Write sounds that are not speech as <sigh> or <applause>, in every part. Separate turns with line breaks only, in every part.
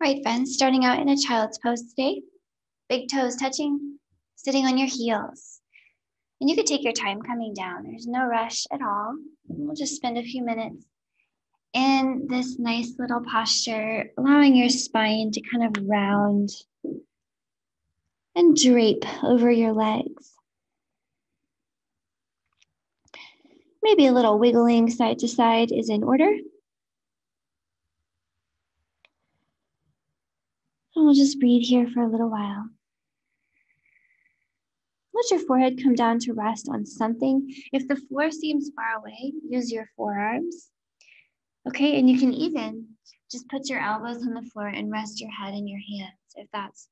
Right, friends, starting out in a child's pose today. Big toes touching, sitting on your heels. And you could take your time coming down. There's no rush at all. We'll just spend a few minutes in this nice little posture, allowing your spine to kind of round and drape over your legs. Maybe a little wiggling side to side is in order. And we'll just breathe here for a little while. Let your forehead come down to rest on something. If the floor seems far away, use your forearms. Okay, and you can even just put your elbows on the floor and rest your head in your hands if that's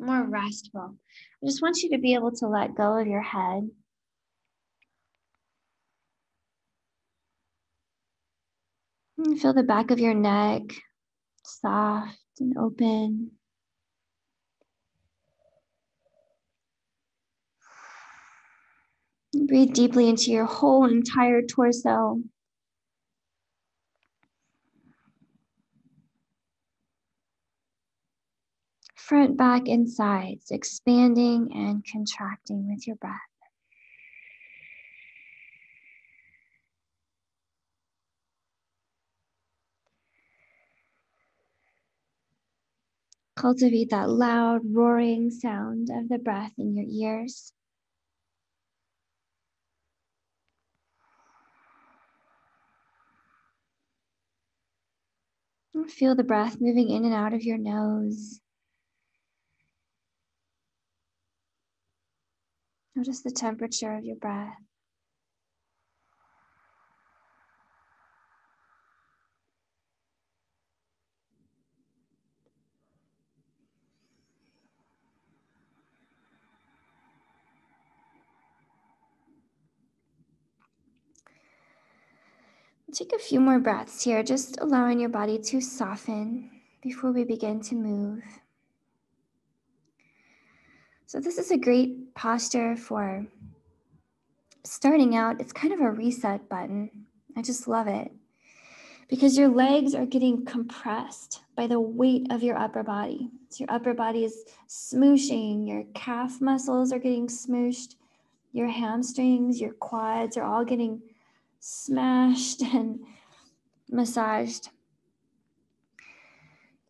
more restful. I just want you to be able to let go of your head. Feel the back of your neck soft and open. Breathe deeply into your whole entire torso. Front, back, and sides, expanding and contracting with your breath. Cultivate that loud, roaring sound of the breath in your ears. Feel the breath moving in and out of your nose. Notice the temperature of your breath. Take a few more breaths here, just allowing your body to soften before we begin to move. So, this is a great posture for starting out. It's kind of a reset button. I just love it because your legs are getting compressed by the weight of your upper body. So, your upper body is smooshing, your calf muscles are getting smooshed, your hamstrings, your quads are all getting smashed <laughs> and massaged.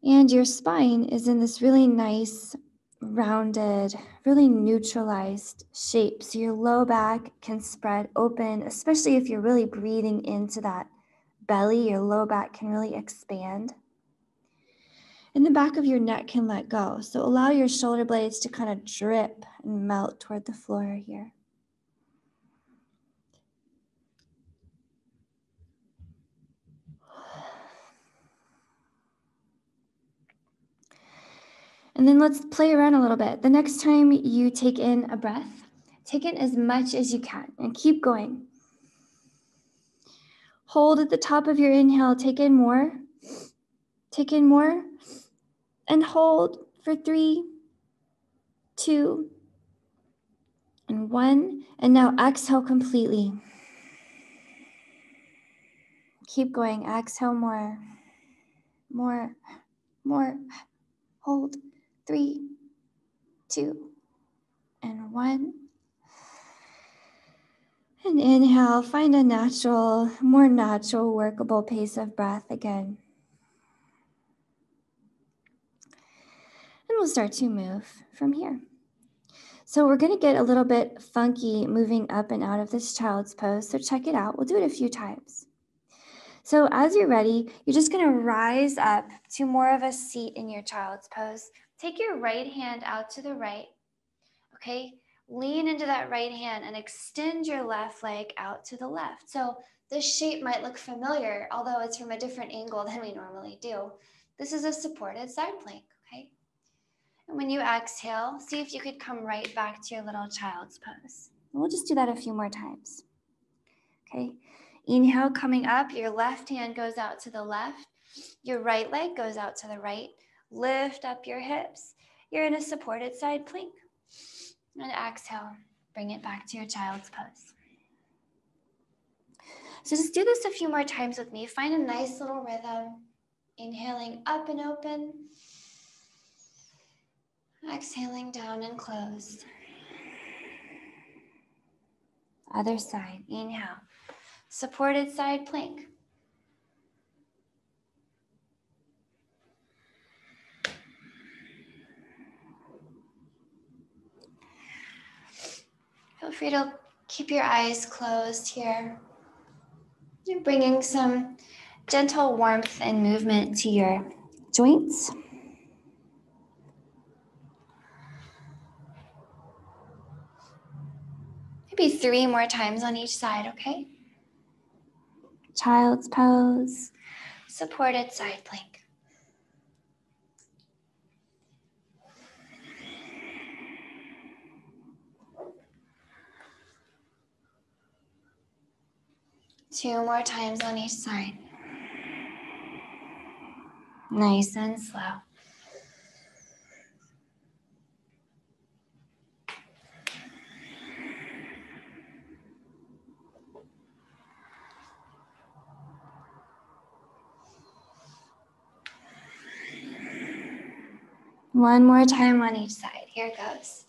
And your spine is in this really nice, rounded, really neutralized shape. So your low back can spread open, especially if you're really breathing into that belly, your low back can really expand. And the back of your neck can let go. So allow your shoulder blades to kind of drip and melt toward the floor here. And then let's play around a little bit. The next time you take in a breath, take in as much as you can and keep going. Hold at the top of your inhale, take in more, take in more, and hold for three, two, and one. And now exhale completely. Keep going. Exhale more, more, more. Hold three, two, and one. And inhale, find a natural, more natural, workable pace of breath again. And we'll start to move from here. So we're going to get a little bit funky moving up and out of this child's pose. So check it out. We'll do it a few times. So as you're ready, you're just going to rise up to more of a seat in your child's pose. Take your right hand out to the right. Okay. Lean into that right hand and extend your left leg out to the left. So this shape might look familiar, although it's from a different angle than we normally do. This is a supported side plank. Okay. And when you exhale, see if you could come right back to your little child's pose. We'll just do that a few more times. Okay. Inhale, coming up, your left hand goes out to the left. Your right leg goes out to the right. Lift up your hips. You're in a supported side plank. And exhale, bring it back to your child's pose. So just do this a few more times with me. Find a nice little rhythm. Inhaling up and open. Exhaling down and closed. Other side, inhale. Supported side plank. Feel free to keep your eyes closed here. You're bringing some gentle warmth and movement to your joints. Maybe three more times on each side, okay? Child's pose, supported side plank. Two more times on each side. Nice and slow. One more time on each side. Here it goes.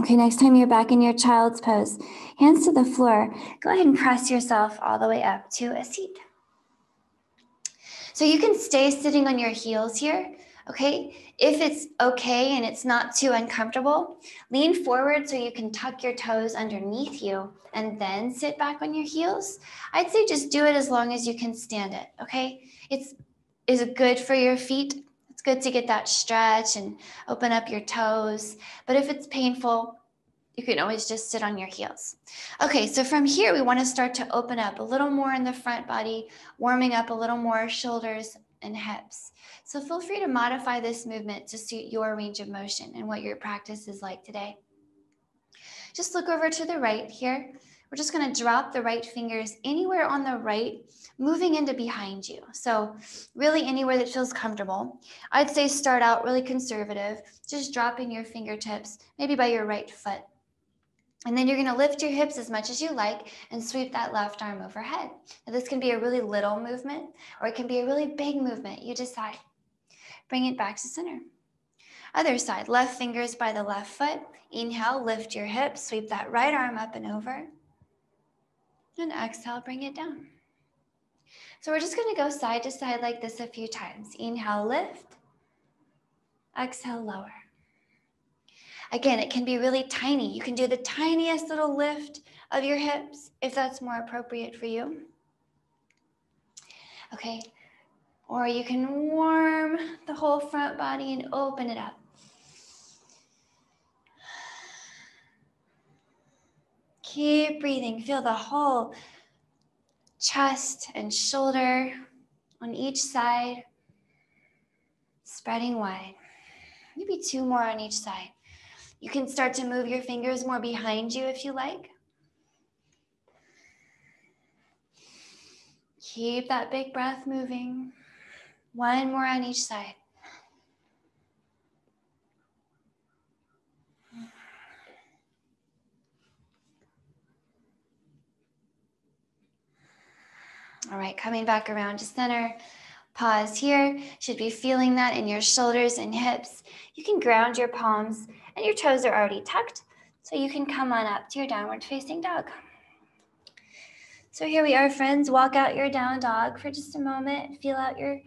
Okay, next time you're back in your child's pose, hands to the floor, go ahead and press yourself all the way up to a seat. So you can stay sitting on your heels here, okay? If it's okay and it's not too uncomfortable, lean forward so you can tuck your toes underneath you and then sit back on your heels. I'd say just do it as long as you can stand it, okay? It's is good for your feet good to get that stretch and open up your toes. But if it's painful, you can always just sit on your heels. Okay, so from here, we want to start to open up a little more in the front body, warming up a little more shoulders and hips. So feel free to modify this movement to suit your range of motion and what your practice is like today. Just look over to the right here. We're just going to drop the right fingers anywhere on the right moving into behind you. So really anywhere that feels comfortable. I'd say start out really conservative, just dropping your fingertips, maybe by your right foot. And then you're gonna lift your hips as much as you like and sweep that left arm overhead. Now this can be a really little movement or it can be a really big movement. You decide. Bring it back to center. Other side, left fingers by the left foot. Inhale, lift your hips, sweep that right arm up and over. And exhale, bring it down. So we're just going to go side to side like this a few times. Inhale, lift. Exhale, lower. Again, it can be really tiny. You can do the tiniest little lift of your hips if that's more appropriate for you. Okay. Or you can warm the whole front body and open it up. Keep breathing. Feel the whole chest and shoulder on each side, spreading wide. Maybe two more on each side. You can start to move your fingers more behind you if you like. Keep that big breath moving. One more on each side. All right, coming back around to center. Pause here. Should be feeling that in your shoulders and hips. You can ground your palms and your toes are already tucked. So you can come on up to your downward facing dog. So here we are, friends. Walk out your down dog for just a moment. Feel out your,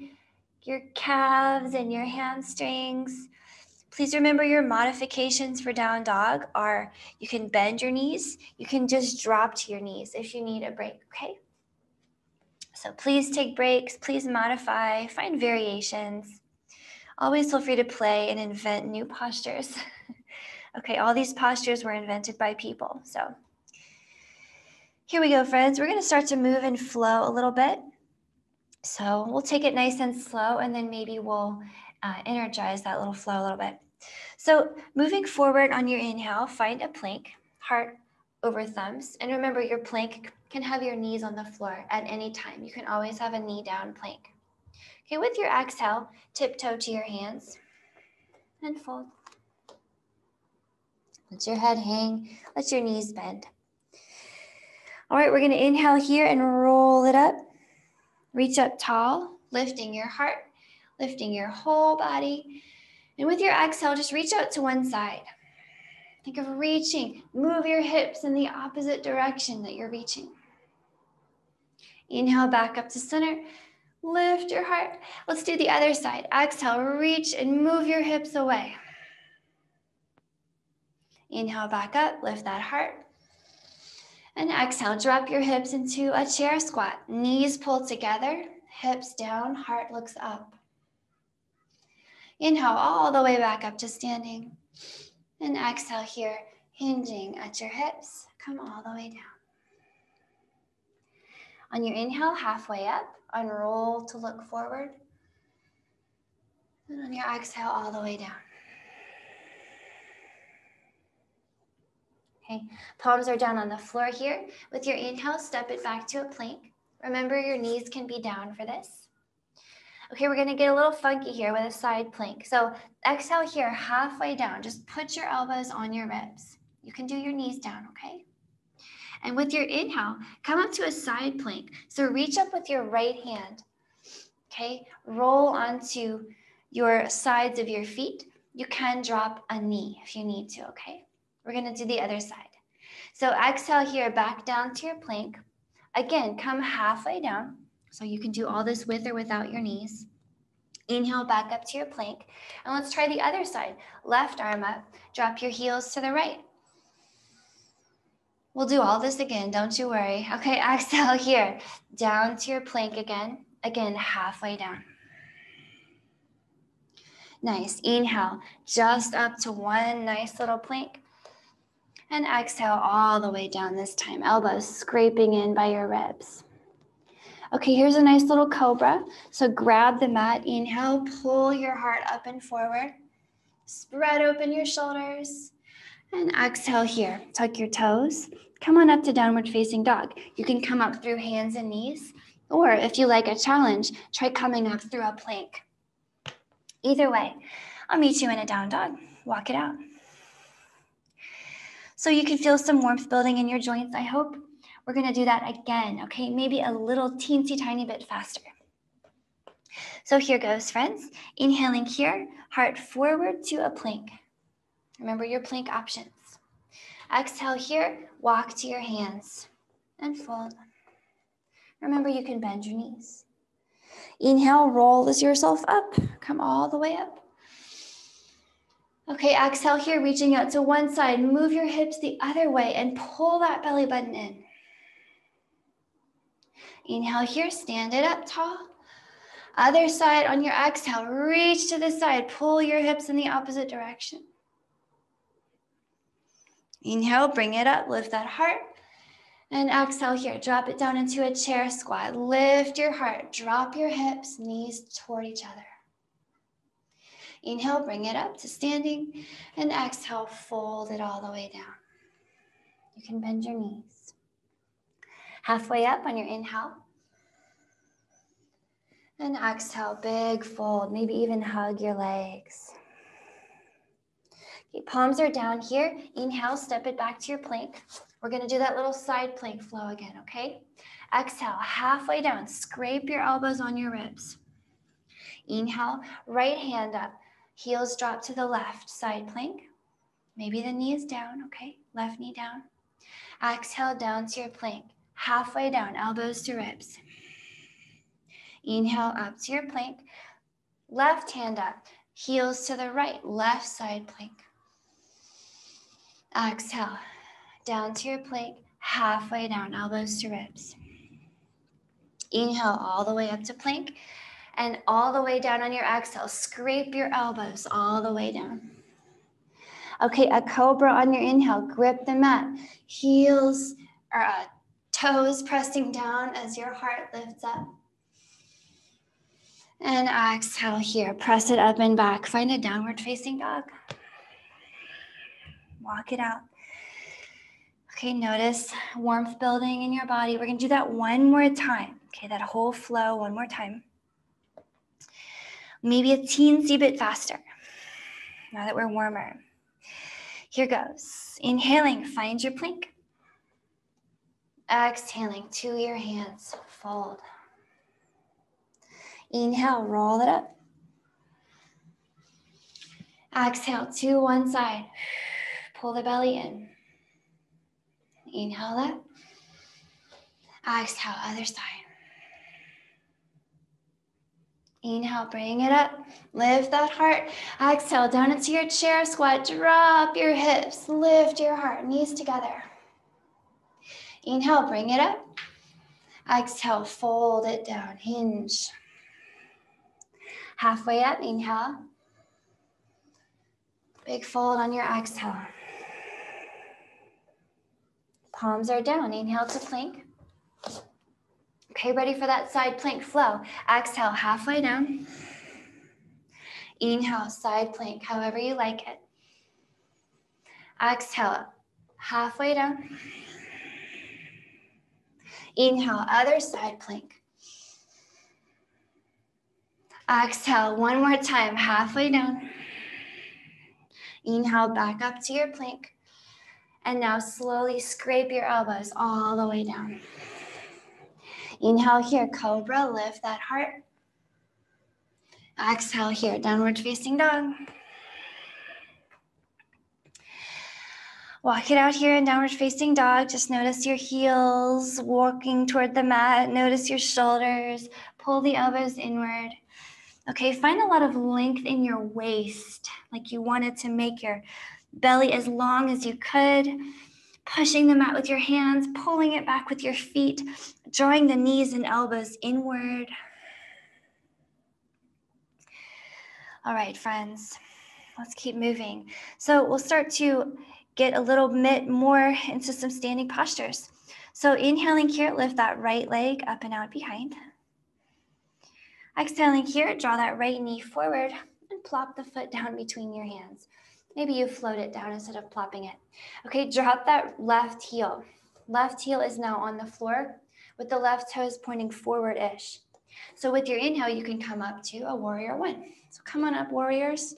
your calves and your hamstrings. Please remember your modifications for down dog are you can bend your knees. You can just drop to your knees if you need a break, okay? So please take breaks, please modify, find variations. Always feel free to play and invent new postures. <laughs> okay, all these postures were invented by people. So here we go, friends. We're going to start to move and flow a little bit. So we'll take it nice and slow, and then maybe we'll uh, energize that little flow a little bit. So moving forward on your inhale, find a plank, heart over thumbs. And remember, your plank can have your knees on the floor at any time. You can always have a knee down plank. Okay, with your exhale, tiptoe to your hands and fold. Let your head hang, let your knees bend. All right, we're gonna inhale here and roll it up. Reach up tall, lifting your heart, lifting your whole body. And with your exhale, just reach out to one side. Think of reaching. Move your hips in the opposite direction that you're reaching. Inhale back up to center. Lift your heart. Let's do the other side. Exhale, reach and move your hips away. Inhale back up, lift that heart. And exhale, drop your hips into a chair squat. Knees pull together, hips down, heart looks up. Inhale all the way back up to standing. And exhale here, hinging at your hips. Come all the way down. On your inhale, halfway up, unroll to look forward. And on your exhale, all the way down. Okay, palms are down on the floor here. With your inhale, step it back to a plank. Remember your knees can be down for this. Okay, we're gonna get a little funky here with a side plank. So exhale here, halfway down. Just put your elbows on your ribs. You can do your knees down, okay? And with your inhale, come up to a side plank. So reach up with your right hand. Okay, roll onto your sides of your feet. You can drop a knee if you need to, okay? We're gonna do the other side. So exhale here, back down to your plank. Again, come halfway down. So you can do all this with or without your knees. Inhale back up to your plank. And let's try the other side. Left arm up, drop your heels to the right. We'll do all this again, don't you worry. Okay, <laughs> exhale here, down to your plank again. Again, halfway down. Nice, inhale, just up to one nice little plank. And exhale all the way down this time, elbows scraping in by your ribs. Okay, here's a nice little cobra. So grab the mat, inhale, pull your heart up and forward. Spread open your shoulders. And exhale here, tuck your toes. Come on up to downward facing dog. You can come up through hands and knees, or if you like a challenge, try coming up through a plank. Either way, I'll meet you in a down dog. Walk it out. So you can feel some warmth building in your joints, I hope. We're gonna do that again, okay? Maybe a little teensy tiny bit faster. So here goes, friends. Inhaling here, heart forward to a plank. Remember your plank options. Exhale here, walk to your hands and fold. Remember, you can bend your knees. Inhale, roll this yourself up. Come all the way up. Okay, exhale here, reaching out to one side. Move your hips the other way and pull that belly button in. Inhale here, stand it up tall. Other side on your exhale, reach to the side. Pull your hips in the opposite direction. Inhale, bring it up, lift that heart. And exhale here, drop it down into a chair squat. Lift your heart, drop your hips, knees toward each other. Inhale, bring it up to standing. And exhale, fold it all the way down. You can bend your knees. Halfway up on your inhale. And exhale, big fold, maybe even hug your legs. Okay, palms are down here. Inhale, step it back to your plank. We're gonna do that little side plank flow again, okay? Exhale, halfway down, scrape your elbows on your ribs. Inhale, right hand up, heels drop to the left, side plank. Maybe the knee is down, okay? Left knee down. Exhale down to your plank, halfway down, elbows to ribs. Inhale up to your plank, left hand up, heels to the right, left side plank. Exhale, down to your plank, halfway down, elbows to ribs. Inhale all the way up to plank and all the way down on your exhale. Scrape your elbows all the way down. Okay, a cobra on your inhale. Grip the mat. Heels or uh, toes pressing down as your heart lifts up. And exhale here. Press it up and back. Find a downward facing dog. Walk it out. Okay, notice warmth building in your body. We're gonna do that one more time. Okay, that whole flow one more time. maybe a teensy bit faster now that we're warmer. Here goes. Inhaling, find your plank. Exhaling to your hands, fold. Inhale, roll it up. Exhale to one side. Pull the belly in. Inhale that. Exhale, other side. Inhale, bring it up. Lift that heart. Exhale, down into your chair squat. Drop your hips. Lift your heart. Knees together. Inhale, bring it up. Exhale, fold it down. Hinge. Halfway up, inhale. Big fold on your exhale. Palms are down. Inhale to plank. Okay, ready for that side plank flow. Exhale, halfway down. Inhale, side plank, however you like it. Exhale, halfway down. Inhale, other side plank. Exhale, one more time, halfway down. Inhale, back up to your plank. And now slowly scrape your elbows all the way down. Inhale here, cobra, lift that heart. Exhale here, downward facing dog. Walk it out here in downward facing dog. Just notice your heels walking toward the mat. Notice your shoulders. Pull the elbows inward. Okay, find a lot of length in your waist, like you wanted to make your belly as long as you could pushing the mat with your hands, pulling it back with your feet, drawing the knees and elbows inward. All right, friends, let's keep moving. So we'll start to get a little bit more into some standing postures. So inhaling here, lift that right leg up and out behind. Exhaling here, draw that right knee forward and plop the foot down between your hands. Maybe you float it down instead of plopping it. Okay, drop that left heel. Left heel is now on the floor with the left toes pointing forward-ish. So with your inhale, you can come up to a warrior one. So come on up, warriors.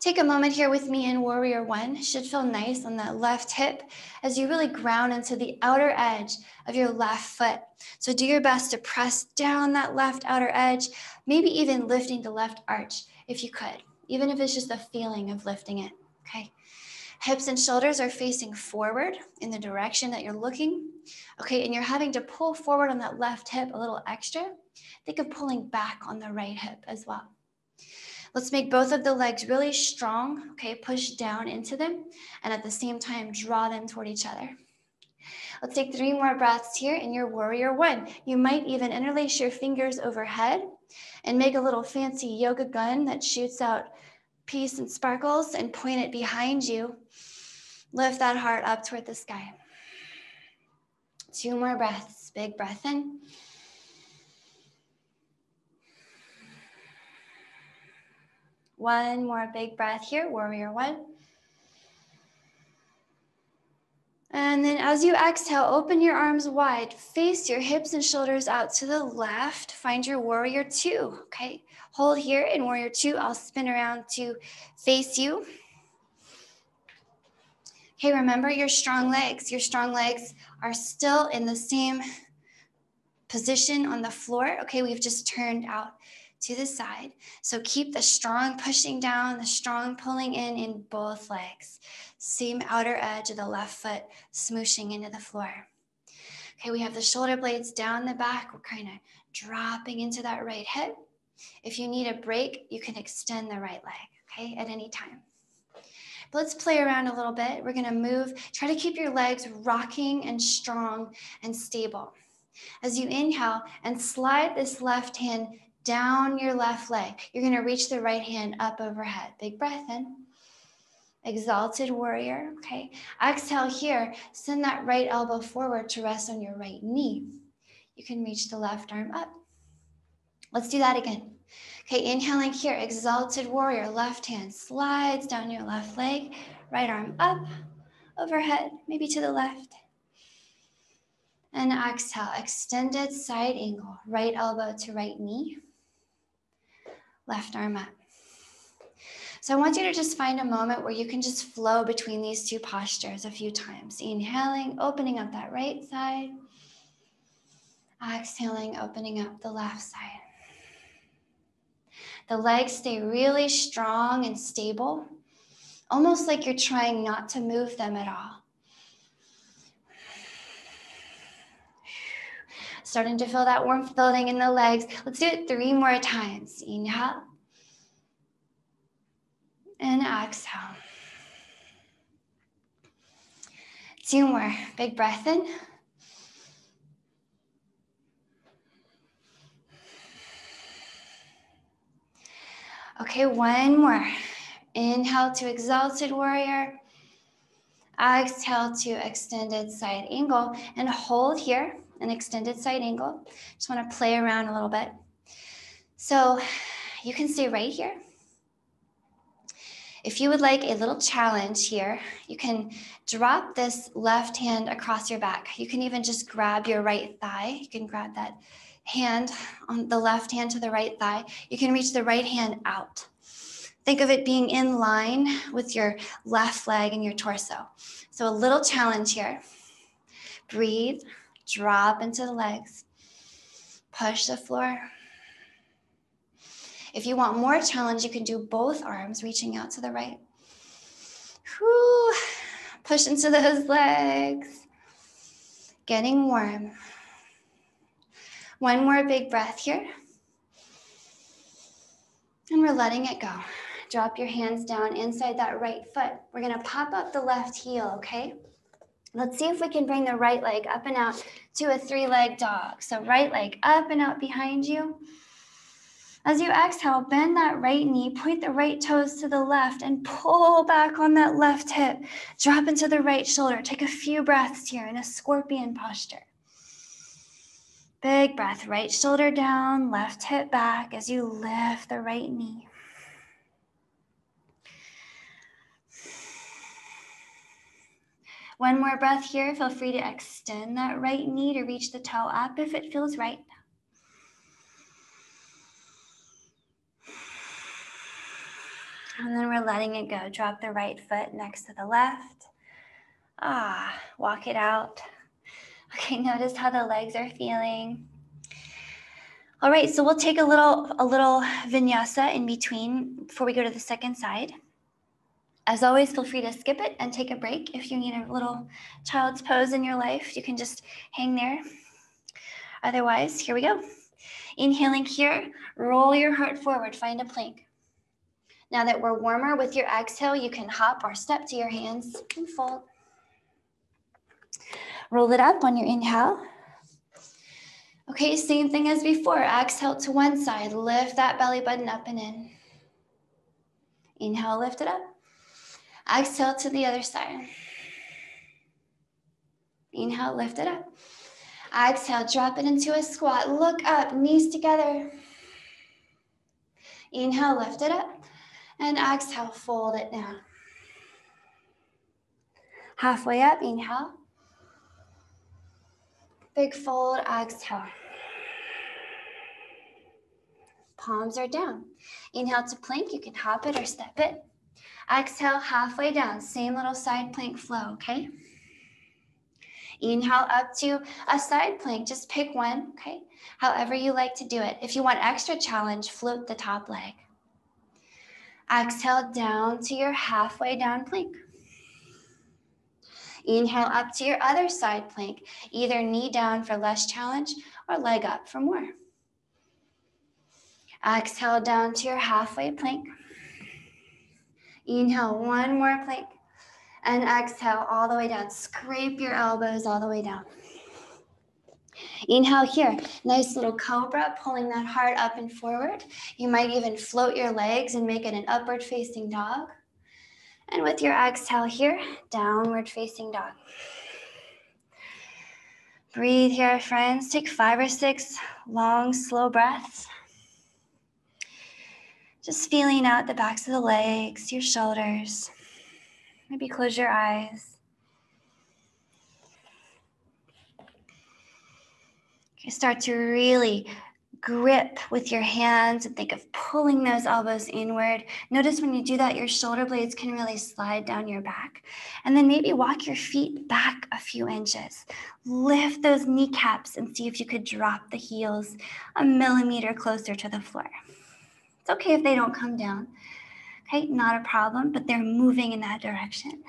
Take a moment here with me in warrior one. Should feel nice on that left hip as you really ground into the outer edge of your left foot. So do your best to press down that left outer edge, maybe even lifting the left arch if you could even if it's just the feeling of lifting it. Okay. Hips and shoulders are facing forward in the direction that you're looking. Okay, and you're having to pull forward on that left hip a little extra. Think of pulling back on the right hip as well. Let's make both of the legs really strong. Okay, push down into them and at the same time draw them toward each other. Let's take three more breaths here in your warrior one. You might even interlace your fingers overhead and make a little fancy yoga gun that shoots out peace and sparkles and point it behind you. Lift that heart up toward the sky. Two more breaths. Big breath in. One more big breath here, warrior one. And then as you exhale, open your arms wide, face your hips and shoulders out to the left. Find your warrior two, okay? Hold here in warrior two. I'll spin around to face you. Okay, remember your strong legs. Your strong legs are still in the same position on the floor. Okay, we've just turned out to the side. So keep the strong pushing down, the strong pulling in in both legs. Same outer edge of the left foot smooshing into the floor. Okay, we have the shoulder blades down the back. We're kind of dropping into that right hip. If you need a break, you can extend the right leg, okay, at any time. But let's play around a little bit. We're gonna move, try to keep your legs rocking and strong and stable. As you inhale and slide this left hand down your left leg, you're gonna reach the right hand up overhead. Big breath in exalted warrior. Okay. Exhale here. Send that right elbow forward to rest on your right knee. You can reach the left arm up. Let's do that again. Okay, inhaling here, exalted warrior, left hand slides down your left leg, right arm up, overhead, maybe to the left. And exhale, extended side angle, right elbow to right knee. Left arm up. So I want you to just find a moment where you can just flow between these two postures a few times. Inhaling, opening up that right side. Exhaling, opening up the left side. The legs stay really strong and stable, almost like you're trying not to move them at all. Starting to feel that warmth building in the legs. Let's do it three more times. Inhale and exhale. Two more. Big breath in. Okay, one more. Inhale to exalted warrior. Exhale to extended side angle and hold here an extended side angle. Just want to play around a little bit. So you can stay right here. If you would like a little challenge here, you can drop this left hand across your back. You can even just grab your right thigh. You can grab that hand on the left hand to the right thigh. You can reach the right hand out. Think of it being in line with your left leg and your torso. So a little challenge here. Breathe, drop into the legs, push the floor. If you want more challenge, you can do both arms reaching out to the right. Whew. Push into those legs. Getting warm. One more big breath here. And we're letting it go. Drop your hands down inside that right foot. We're gonna pop up the left heel, okay? Let's see if we can bring the right leg up and out to a three-leg dog. So right leg up and out behind you. As you exhale, bend that right knee, point the right toes to the left, and pull back on that left hip. Drop into the right shoulder. Take a few breaths here in a scorpion posture. Big breath, right shoulder down, left hip back as you lift the right knee. One more breath here. Feel free to extend that right knee to reach the toe up if it feels right. And then we're letting it go. Drop the right foot next to the left. Ah, walk it out. Okay, <laughs> notice how the legs are feeling. All right, so we'll take a little a little vinyasa in between before we go to the second side. As always, feel free to skip it and take a break. If you need a little child's pose in your life, you can just hang there. Otherwise, here we go. Inhaling here, roll your heart forward, find a plank. Now that we're warmer with your exhale, you can hop or step to your hands and fold. Roll it up on your inhale. Okay, same thing as before. Exhale to one side. Lift that belly button up and in. Inhale, lift it up. Exhale to the other side. Inhale, lift it up. Exhale, drop it into a squat. Look up, knees together. Inhale, lift it up. And exhale, fold it down. Halfway up, inhale. Big fold, exhale. Palms are down. Inhale to plank, you can hop it or step it. Exhale, halfway down, same little side plank flow, okay? Inhale up to a side plank, just pick one, okay? However you like to do it. If you want extra challenge, float the top leg. Exhale down to your halfway down plank. Inhale up to your other side plank, either knee down for less challenge or leg up for more. Exhale down to your halfway plank. Inhale, one more plank. And exhale all the way down. Scrape your elbows all the way down. Inhale here, nice little cobra, pulling that heart up and forward. You might even float your legs and make it an upward facing dog. And with your exhale here, downward facing dog. Breathe here, friends. Take five or six long, slow breaths. Just feeling out the backs of the legs, your shoulders. Maybe close your eyes. Okay, start to really grip with your hands and think of pulling those elbows inward. Notice when you do that, your shoulder blades can really slide down your back. And then maybe walk your feet back a few inches. Lift those kneecaps and see if you could drop the heels a millimeter closer to the floor. It's okay if they don't come down. Okay, not a problem, but they're moving in that direction.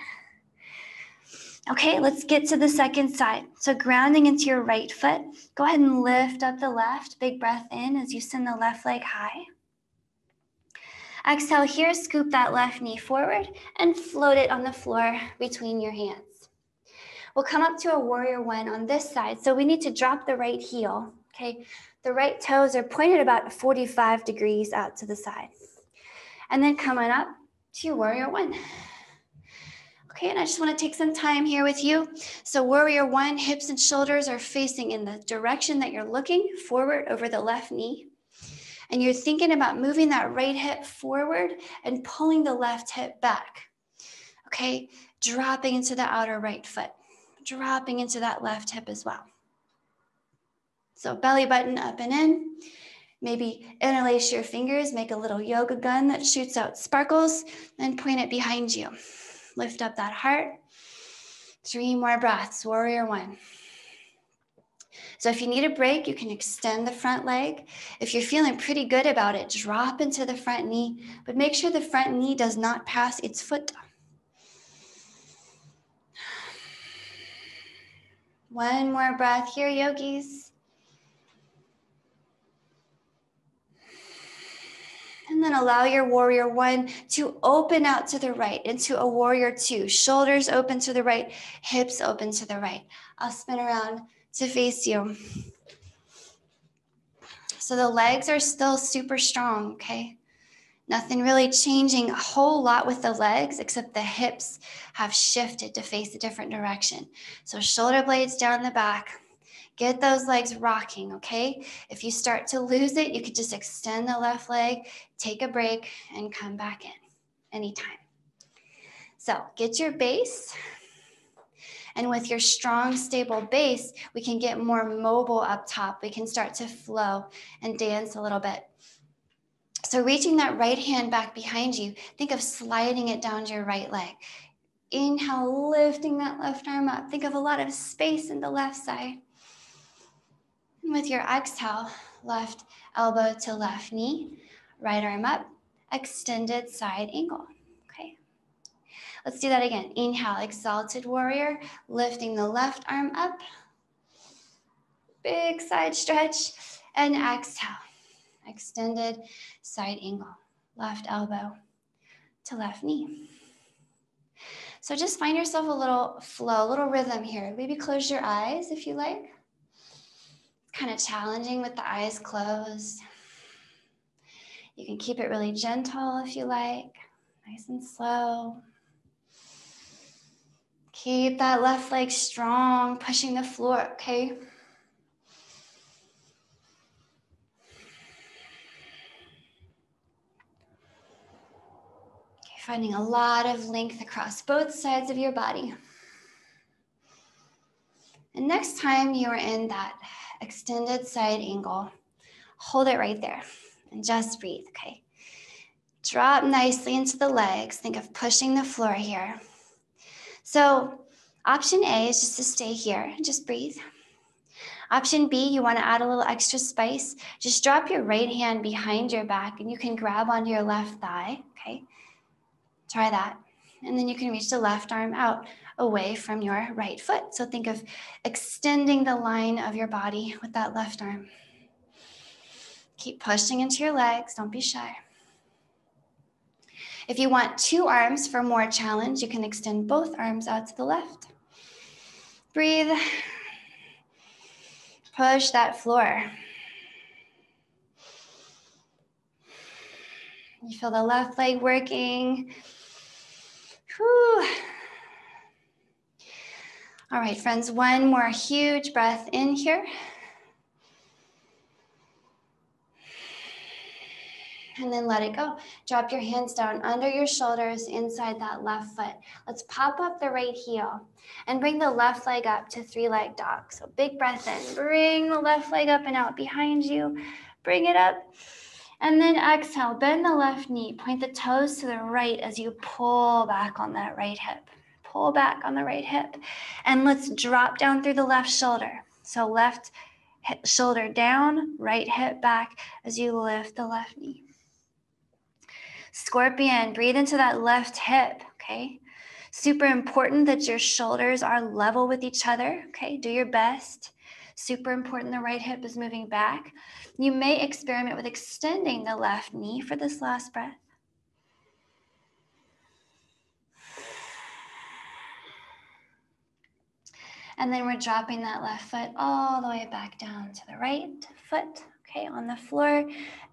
Okay, let's get to the second side. So grounding into your right foot, go ahead and lift up the left. Big breath in as you send the left leg high. Exhale here, scoop that left knee forward and float it on the floor between your hands. We'll come up to a warrior one on this side. So we need to drop the right heel. Okay, the right toes are pointed about 45 degrees out to the side. And then coming up to warrior one. Okay, and I just want to take some time here with you. So warrior one, hips and shoulders are facing in the direction that you're looking forward over the left knee. And you're thinking about moving that right hip forward and pulling the left hip back. Okay, dropping into the outer right foot, dropping into that left hip as well. So belly button up and in. Maybe interlace your fingers, make a little yoga gun that shoots out sparkles, and point it behind you. Lift up that heart. Three more breaths, warrior one. So if you need a break, you can extend the front leg. If you're feeling pretty good about it, drop into the front knee, but make sure the front knee does not pass its foot. One more breath here, yogis. And then allow your warrior one to open out to the right into a warrior two. Shoulders open to the right, hips open to the right. I'll spin around to face you. So the legs are still super strong, okay? Nothing really changing a whole lot with the legs, except the hips have shifted to face a different direction. So shoulder blades down the back, Get those legs rocking, okay? If you start to lose it, you could just extend the left leg, take a break, and come back in anytime. So get your base. And with your strong, stable base, we can get more mobile up top. We can start to flow and dance a little bit. So reaching that right hand back behind you, think of sliding it down to your right leg. Inhale, lifting that left arm up. Think of a lot of space in the left side. With your exhale, left elbow to left knee, right arm up, extended side angle. Okay. Let's do that again. Inhale, exalted warrior, lifting the left arm up. Big side stretch. And exhale, extended side angle, left elbow to left knee. So just find yourself a little flow, a little rhythm here. Maybe close your eyes if you like kind of challenging with the eyes closed. You can keep it really gentle if you like, nice and slow. Keep that left leg strong, pushing the floor, okay? Finding a lot of length across both sides of your body. And next time you're in that extended side angle. Hold it right there and just breathe, okay? Drop nicely into the legs. Think of pushing the floor here. So option A is just to stay here and just breathe. Option B, you want to add a little extra spice. Just drop your right hand behind your back and you can grab onto your left thigh, okay? Try that. And then you can reach the left arm out away from your right foot. So think of extending the line of your body with that left arm. Keep pushing into your legs, don't be shy. If you want two arms for more challenge, you can extend both arms out to the left. Breathe. Push that floor. You feel the left leg working. Whew. All right, friends, one more huge breath in here. And then let it go. Drop your hands down under your shoulders inside that left foot. Let's pop up the right heel and bring the left leg up to three leg dog. So big breath in. Bring the left leg up and out behind you. bring it up. And then exhale, bend the left knee, point the toes to the right as you pull back on that right hip. Pull back on the right hip. And let's drop down through the left shoulder. So left hip, shoulder down, right hip back as you lift the left knee. Scorpion, breathe into that left hip, okay? Super important that your shoulders are level with each other, okay? Do your best. Super important the right hip is moving back. You may experiment with extending the left knee for this last breath. And then we're dropping that left foot all the way back down to the right foot, okay, on the floor,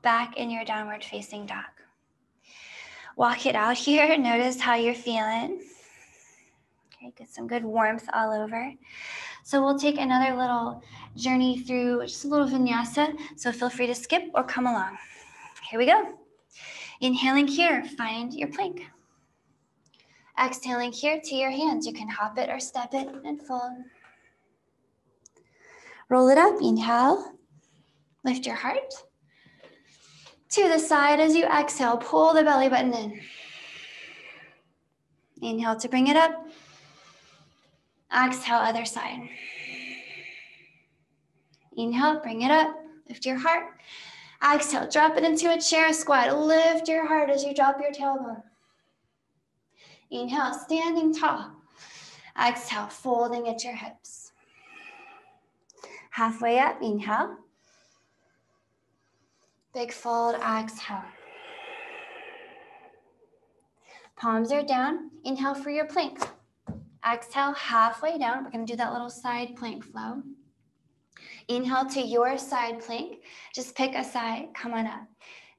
back in your downward facing dog. Walk it out <laughs> here. Notice how you're feeling. Okay, get some good warmth all over. So we'll take another little journey through just a little vinyasa. So feel free to skip or come along. Here we go. Inhaling here, find your plank. Exhaling here to your hands. You can hop it or step it and fold. Roll it up. Inhale. Lift your heart. To the side as you exhale, pull the belly button in. Inhale to bring it up. Exhale, other side. Inhale, bring it up. Lift your heart. Exhale, drop it into a chair squat. Lift your heart as you drop your tailbone. Inhale, standing tall. Exhale, folding at your hips. Halfway up, inhale. Big fold, exhale. Palms are down. Inhale for your plank. Exhale, halfway down. We're to do that little side plank flow. Inhale to your side plank. Just pick a side. Come on up.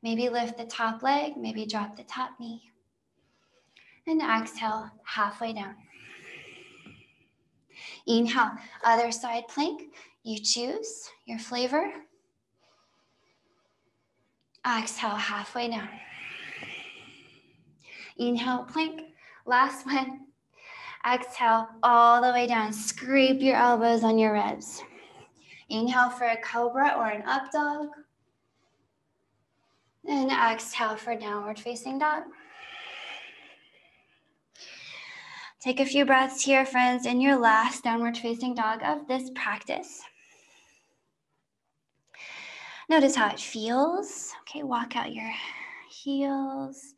Maybe lift the top leg. Maybe drop the top knee. And exhale, halfway down. Inhale, other side plank. You choose your flavor. Exhale, halfway down. Inhale, plank. Last one. Exhale all the way down. Scrape your elbows on your ribs. Inhale for a cobra or an up dog. And exhale for downward facing dog. Take a few breaths here, friends, in your last downward facing dog of this practice. Notice how it feels. Okay, walk out your heels.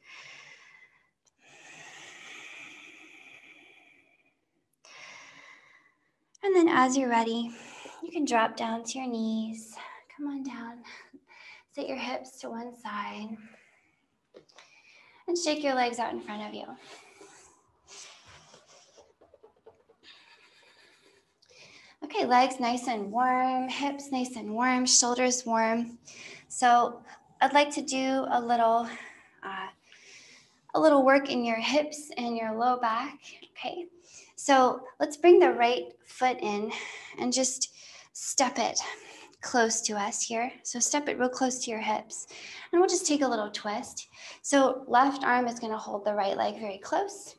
And then as you're ready, you can drop down to your knees. Come on down. Sit your hips to one side. And shake your legs out in front of you. Okay, legs nice and warm, hips nice and warm, shoulders warm. So I'd like to do a little, uh, a little work in your hips and your low back. Okay, so let's bring the right foot in and just step it close to us here. So step it real close to your hips. And we'll just take a little twist. So left arm is gonna hold the right leg very close.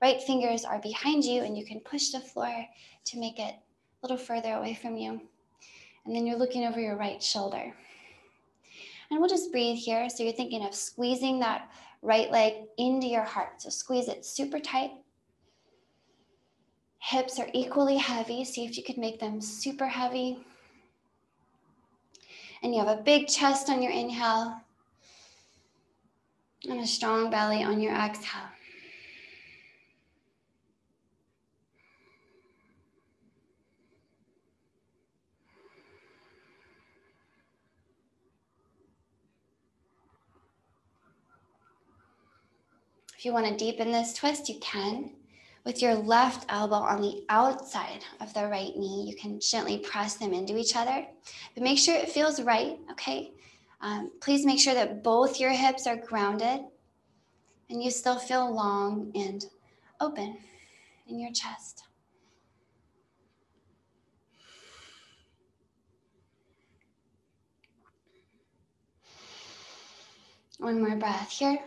Right fingers are behind you and you can push the floor to make it a little further away from you. And then you're looking over your right shoulder. And we'll just breathe here. So you're thinking of squeezing that right leg into your heart. So squeeze it super tight. Hips are equally heavy. See if you could make them super heavy. And you have a big chest on your inhale and a strong belly on your exhale. If you want to deepen this twist, you can. With your left elbow on the outside of the right knee, you can gently press them into each other, but make sure it feels right, okay? Um, please make sure that both your hips are grounded and you still feel long and open in your chest. One more breath here.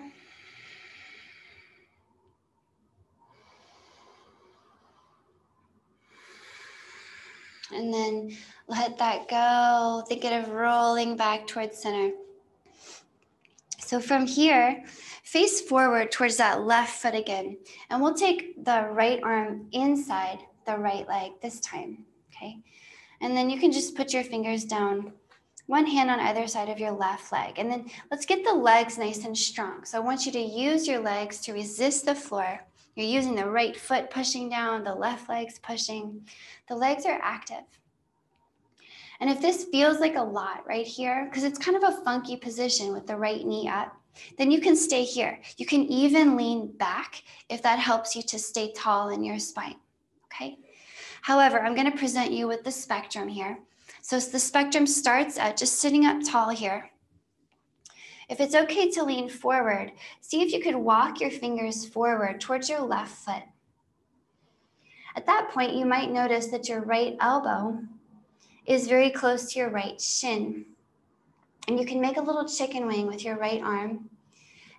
And then let that go. Think of rolling back towards center. So from here, face forward towards that left foot again. And we'll take the right arm inside the right leg this time, okay? And then you can just put your fingers down, one hand on either side of your left leg. And then let's get the legs nice and strong. So I want you to use your legs to resist the floor. You're using the right foot pushing down, the left leg's pushing. The legs are active. And if this feels like a lot right here, because it's kind of a funky position with the right knee up, then you can stay here. You can even lean back if that helps you to stay tall in your spine, okay? However, I'm gonna present you with the spectrum here. So the spectrum starts at just sitting up tall here. If it's okay to lean forward, see if you could walk your fingers forward towards your left foot. At that point, you might notice that your right elbow is very close to your right shin. And you can make a little chicken wing with your right arm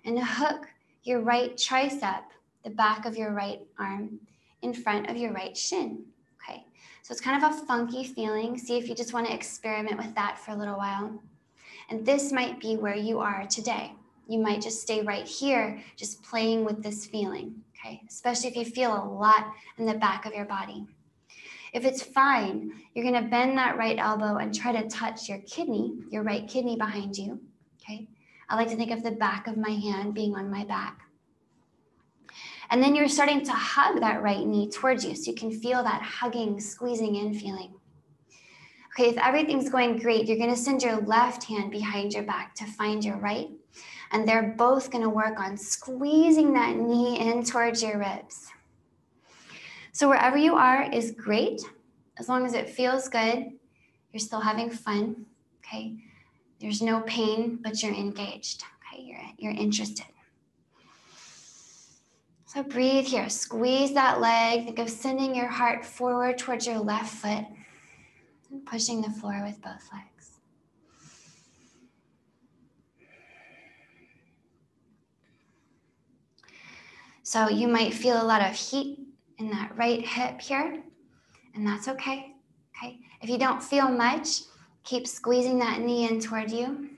and hook your right tricep, the back of your right arm, in front of your right shin. Okay, so it's kind of a funky feeling. See if you just want to experiment with that for a little while. And this might be where you are today. You might just stay right here, just playing with this feeling. Okay, especially if you feel a lot in the back of your body. If it's fine, you're going to bend that right elbow and try to touch your kidney, your right kidney behind you. Okay. I like to think of the back of my hand being on my back. And then you're starting to hug that right knee towards you so you can feel that hugging, squeezing in feeling. Okay, if everything's going great, you're going to send your left hand behind your back to find your right. And they're both going to work on squeezing that knee in towards your ribs. So wherever you are is great. As long as it feels good, you're still having fun. Okay. There's no pain, but you're engaged. Okay. You're, you're interested. So breathe here. Squeeze that leg. Think of sending your heart forward towards your left foot and pushing the floor with both legs. So you might feel a lot of heat in that right hip here, and that's okay. Okay. If you don't feel much, keep squeezing that knee in toward you.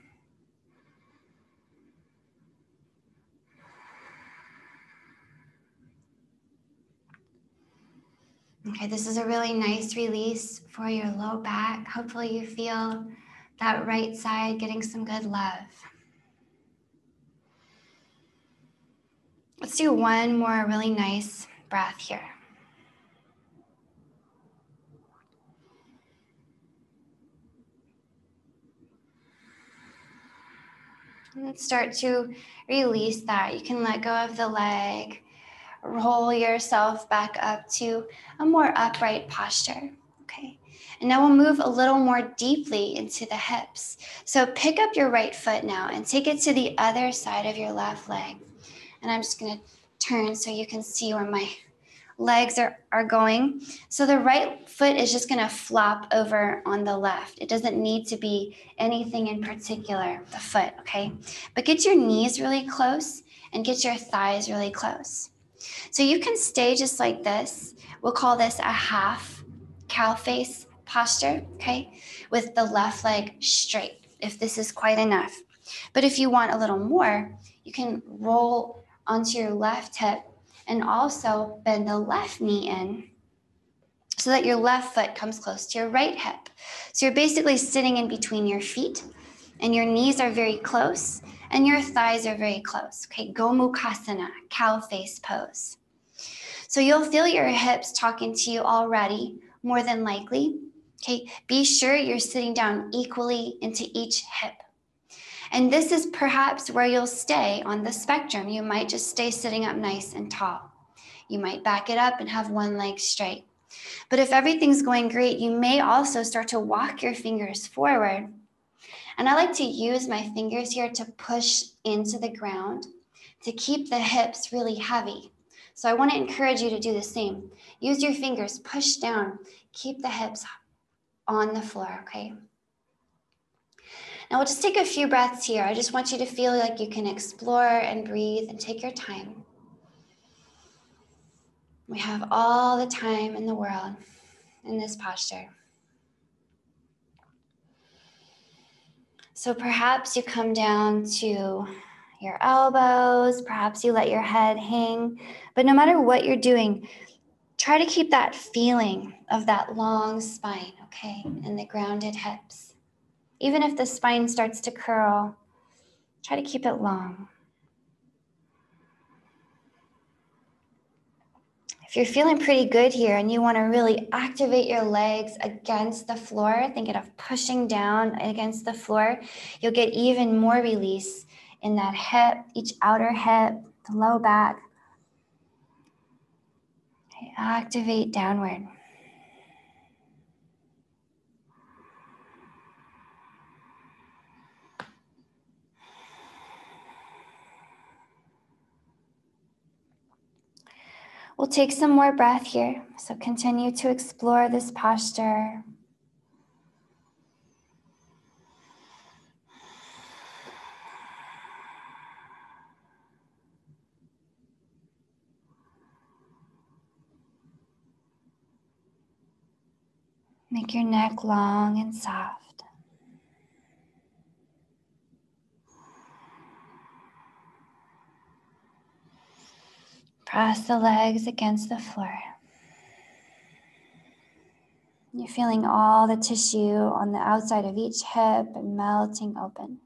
Okay, this is a really nice release for your low back. Hopefully, you feel that right side getting some good love. Let's do one more really nice breath here. And start to release that. You can let go of the leg, roll yourself back up to a more upright posture. Okay. And now we'll move a little more deeply into the hips. So pick up your right foot now and take it to the other side of your left leg. And I'm just going to turn so you can see where my legs are, are going. So the right foot is just going to flop over on the left. It doesn't need to be anything in particular, the foot, okay? But get your knees really close and get your thighs really close. So you can stay just like this. We'll call this a half cow face posture, okay? With the left leg straight, if this is quite enough. But if you want a little more, you can roll onto your left hip and also bend the left knee in so that your left foot comes close to your right hip. So you're basically sitting in between your feet and your knees are very close and your thighs are very close. Okay, Gomukhasana, cow face pose. So you'll feel your hips talking to you already, more than likely. Okay, be sure you're sitting down equally into each hip. And this is perhaps where you'll stay on the spectrum. You might just stay sitting up nice and tall. You might back it up and have one leg straight. But if everything's going great, you may also start to walk your fingers forward. And I like to use my fingers here to push into the ground to keep the hips really heavy. So I want to encourage you to do the same. Use your fingers, push down, keep the hips on the floor, okay? Now we'll just take a few breaths here. I just want you to feel like you can explore and breathe and take your time. We have all the time in the world in this posture. So perhaps you come down to your elbows, perhaps you let your head hang. But no matter what you're doing, try to keep that feeling of that long spine, okay, and the grounded hips. Even if the spine starts to curl, try to keep it long. If you're feeling pretty good here and you want to really activate your legs against the floor, thinking of pushing down against the floor, you'll get even more release in that hip, each outer hip, the low back. Activate downward. We'll take some more breath here. So continue to explore this posture. Make your neck long and soft. Press the legs against the floor. You're feeling all the tissue on the outside of each hip melting open.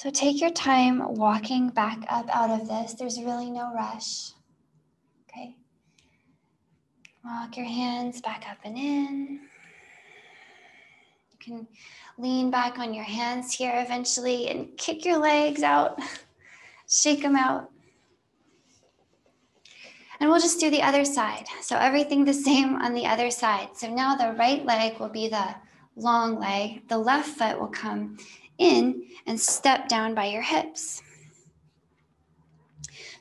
So take your time walking back up out of this. There's really no rush. Okay. Walk your hands back up and in. You can lean back on your hands here eventually and kick your legs out, <laughs> shake them out. And we'll just do the other side. So everything the same on the other side. So now the right leg will be the long leg. The left foot will come in and step down by your hips.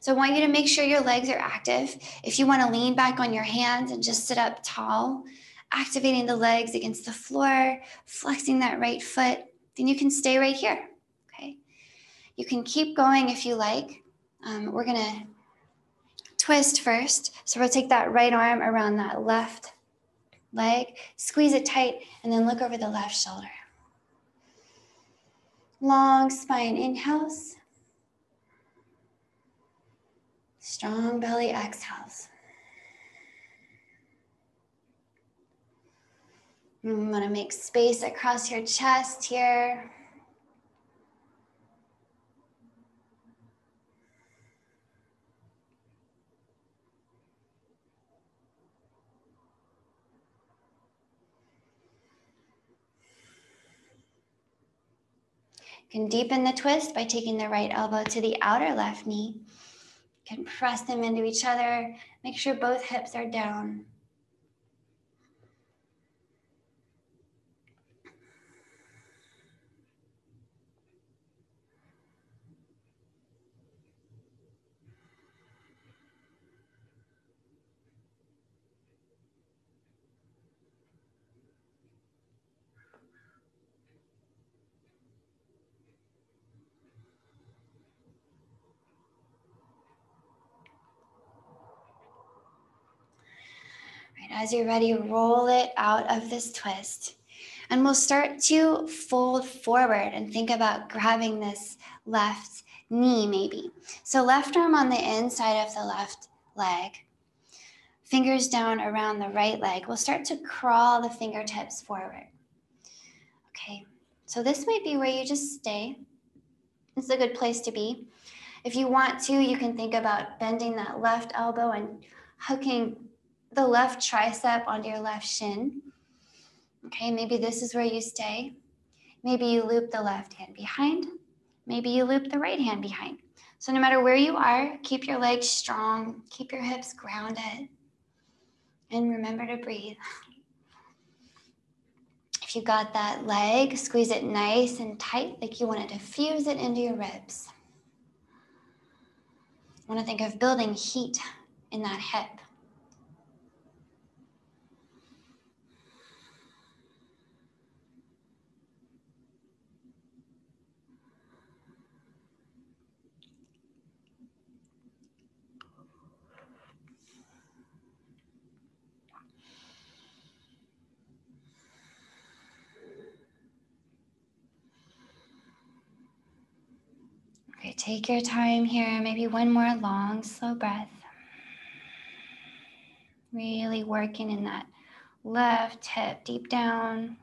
So I want you to make sure your legs are active. If you want to lean back on your hands and just sit up tall, activating the legs against the floor, flexing that right foot, then you can stay right here. Okay. You can keep going if you like. Um, we're going to twist first. So we'll take that right arm around that left leg, squeeze it tight, and then look over the left shoulder. Long spine inhales. Strong belly want to make space across your chest here. Can deepen the twist by taking the right elbow to the outer left knee. You can press them into each other. Make sure both hips are down. As you're ready, roll it out of this twist. And we'll start to fold forward and think about grabbing this left knee, maybe. So, left arm on the inside of the left leg, fingers down around the right leg. We'll start to crawl the fingertips forward. Okay, so this might be where you just stay. It's a good place to be. If you want to, you can think about bending that left elbow and hooking the left tricep onto your left shin. Okay, maybe this is where you stay. Maybe you loop the left hand behind. Maybe you loop the right hand behind. So no matter where you are, keep your legs strong, keep your hips grounded, and remember to breathe. If you got that leg, squeeze it nice and tight, like you want to fuse it into your ribs. I want to think of building heat in that hip. Take your time here, maybe one more long, slow breath. Really working in that left hip deep down.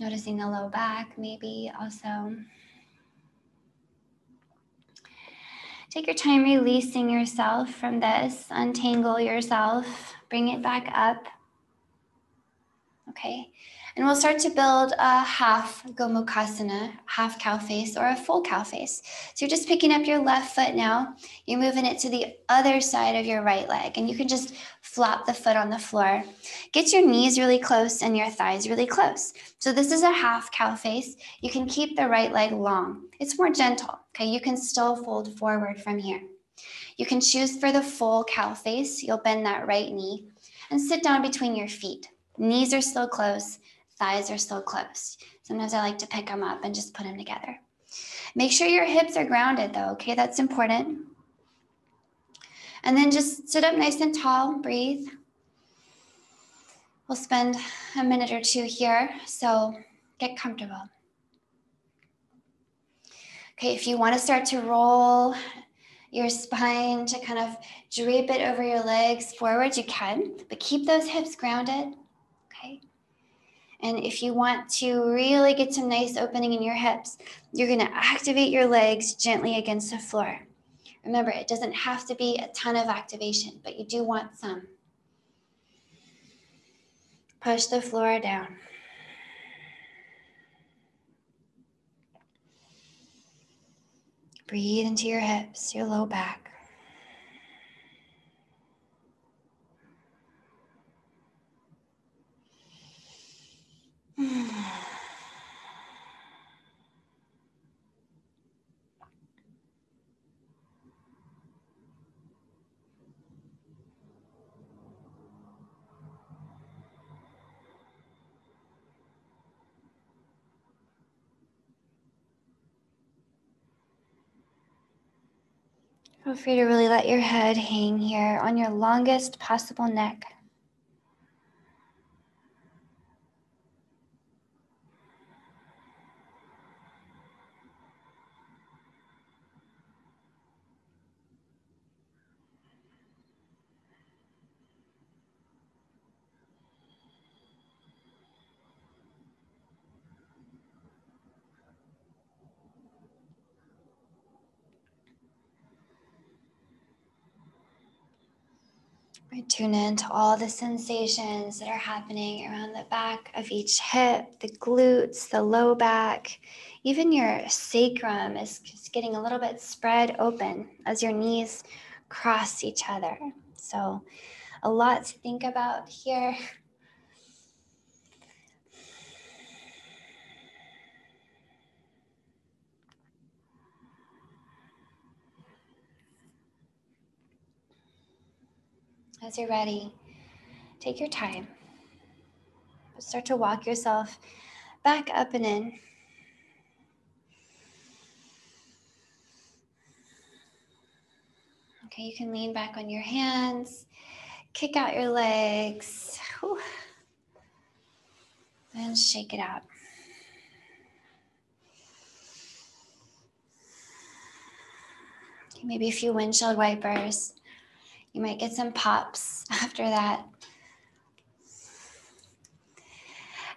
Noticing the low back, maybe also. Take your time releasing yourself from this. Untangle yourself. Bring it back up. Okay. And we'll start to build a half Gomukhasana, half cow face, or a full cow face. So you're just picking up your left foot now. You're moving it to the other side of your right leg, and you can just flop the foot on the floor. Get your knees really close and your thighs really close. So this is a half cow face. You can keep the right leg long. It's more gentle, okay? You can still fold forward from here. You can choose for the full cow face. You'll bend that right knee and sit down between your feet. Knees are still close, thighs are still close. Sometimes I like to pick them up and just put them together. Make sure your hips are grounded though, okay? That's important. And then just sit up nice and tall, breathe. We'll spend a minute or two here, so get comfortable. Okay, if you want to start to roll your spine to kind of drape it over your legs forward, you can, but keep those hips grounded. And if you want to really get some nice opening in your hips, you're going to activate your legs gently against the floor. Remember, it doesn't have to be a ton of activation, but you do want some. Push the floor down. Breathe into your hips, your low back. <sighs> Feel free to really let your head hang here on your longest possible neck. Tune into all the sensations that are happening around the back of each hip, the glutes, the low back. Even your sacrum is just getting a little bit spread open as your knees cross each other. So, a lot to think about here. As you're ready, take your time. Start to walk yourself back up and in. Okay, you can lean back on your hands, kick out your legs, and shake it out. Maybe a few windshield wipers. You might get some pops <laughs> after that.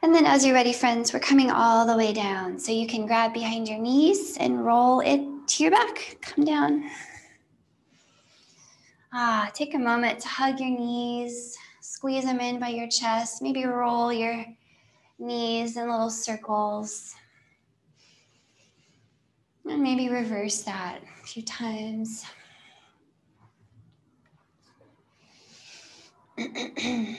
And then as you're ready, friends, we're coming all the way down. So you can grab behind your knees and roll it to your back. Come down. Ah, take a moment to hug your knees, squeeze them in by your chest, maybe roll your knees in little circles. And maybe reverse that a few times. And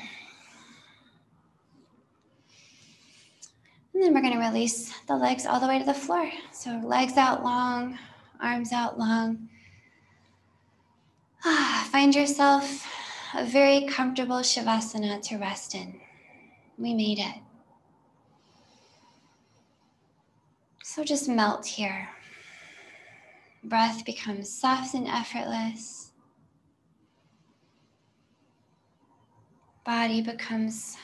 then we're going to release the legs all the way to the floor. So legs out long, arms out long. Ah, find yourself a very comfortable shavasana to rest in. We made it. So just melt here. Breath becomes soft and effortless. Body becomes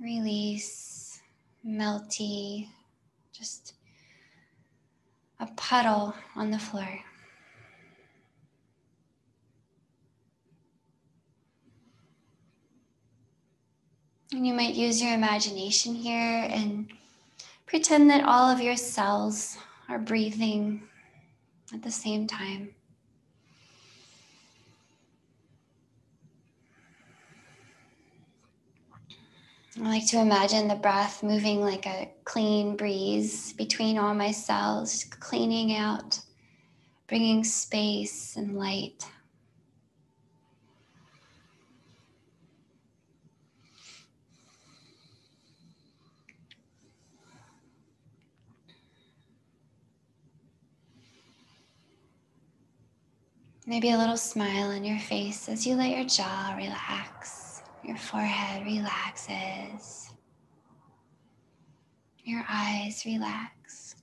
release, melty, just a puddle on the floor. And you might use your imagination here and pretend that all of your cells are breathing at the same time. I like to imagine the breath moving like a clean breeze between all my cells, cleaning out, bringing space and light. Maybe a little smile on your face as you let your jaw relax. Your forehead relaxes. Your eyes relax.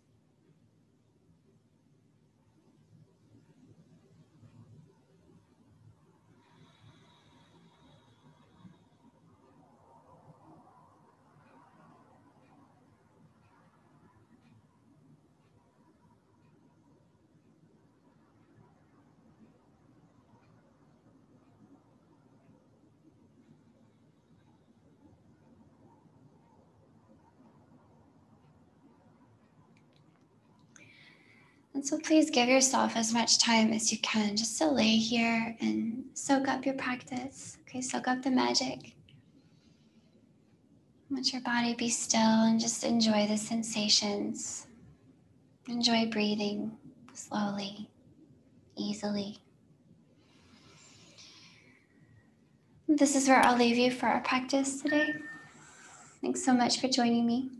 And so please give yourself as much time as you can just to lay here and soak up your practice. Okay, soak up the magic. Let your body be still and just enjoy the sensations. Enjoy breathing slowly, easily. This is where I'll leave you for our practice today. Thanks so much for joining me.